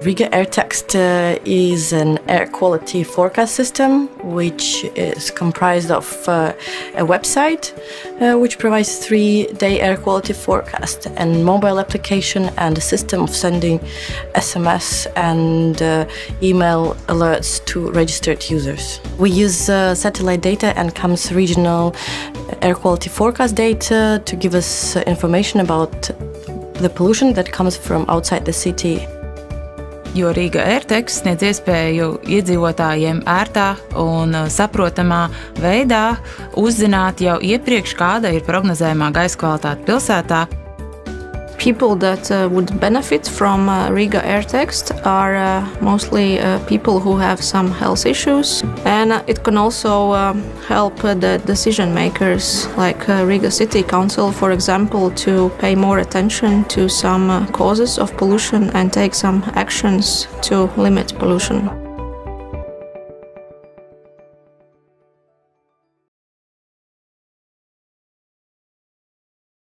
Riga AirText uh, is an air quality forecast system which is comprised of uh, a website uh, which provides three-day air quality forecast and mobile application and a system of sending SMS and uh, email alerts to registered users. We use uh, satellite data and CAMS regional air quality forecast data to give us uh, information about the pollution that comes from outside the city jo Rīga AirTex sniedz iespēju iedzīvotājiem ērtā un uh, saprotamā veidā uzzināt jau iepriekš, kāda ir prognozējumā gaisa kvalitāte pilsētā, people that uh, would benefit from uh, Riga AirText are uh, mostly uh, people who have some health issues, and uh, it can also um, help uh, the decision makers, like Riga City Council, for example, to pay more attention to some causes of pollution and take some actions to limit pollution.